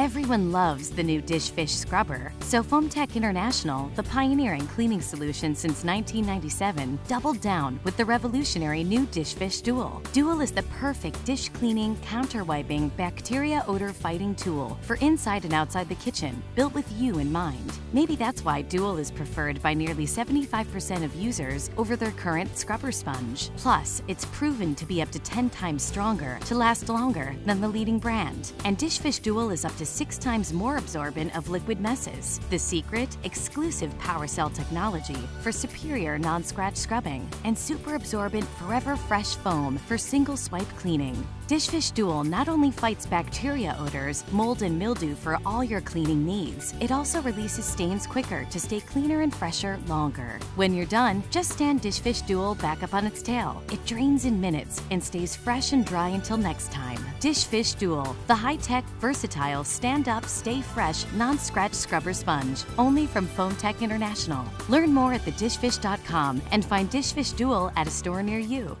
Everyone loves the new Dish Fish scrubber, so Foamtech International, the pioneer in cleaning solutions since 1997, doubled down with the revolutionary new Dish Fish Dual. Dual is the perfect dish cleaning, counter wiping, bacteria odor fighting tool for inside and outside the kitchen, built with you in mind. Maybe that's why Dual is preferred by nearly 75% of users over their current scrubber sponge. Plus, it's proven to be up to 10 times stronger to last longer than the leading brand. And Dish Fish Dual is up to six times more absorbent of liquid messes. The secret? Exclusive PowerCell technology for superior non scratch scrubbing and super absorbent forever fresh foam for single swipe cleaning. Dishfish Dual not only fights bacteria odors, mold, and mildew for all your cleaning needs, it also releases stains quicker to stay cleaner and fresher longer. When you're done, just stand Dishfish Dual back up on its tail. It drains in minutes and stays fresh and dry until next time. Dishfish Dual, the high tech, versatile, stand up, stay fresh, non scratch scrubber sponge, only from Foam Tech International. Learn more at thedishfish.com and find Dishfish Dual at a store near you.